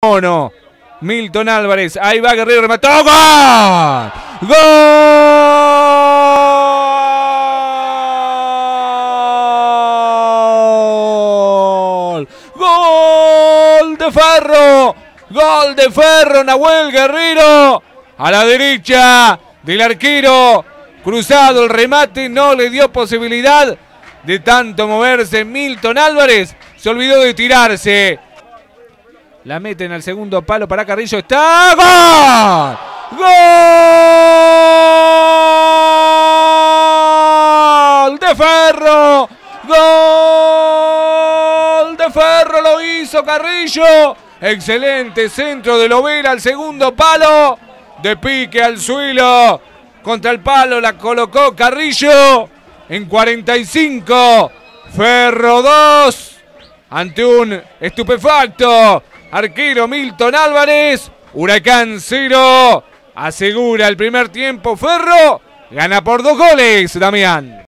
Mono. Milton Álvarez. Ahí va Guerrero, remató. ¡Gol! ¡Gol! ¡Gol de Ferro! ¡Gol de Ferro! Nahuel Guerrero. A la derecha del arquero. Cruzado el remate. No le dio posibilidad de tanto moverse Milton Álvarez. Se olvidó de tirarse. La meten al segundo palo para Carrillo. ¡Está! ¡Gol! ¡Gol! ¡De Ferro! ¡Gol! ¡De Ferro! Lo hizo Carrillo. Excelente centro de Lovera al segundo palo. De pique al suelo. Contra el palo la colocó Carrillo. En 45. Ferro 2. Ante un estupefacto Arquero Milton Álvarez. Huracán 0. Asegura el primer tiempo Ferro. Gana por dos goles, Damián.